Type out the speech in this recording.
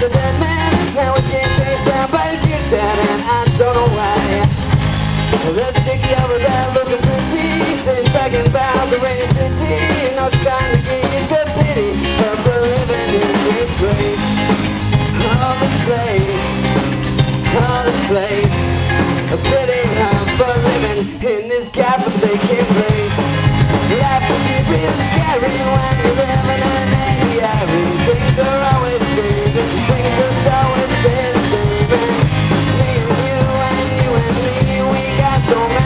a dead man. Now he's getting chased down by a deer dad, and I don't know why. Let's take the over there looking pretty. Still talking about the rainy city. No, she's trying to get you to pity her for living in disgrace. Oh, this place, oh, this place. A pity her for living many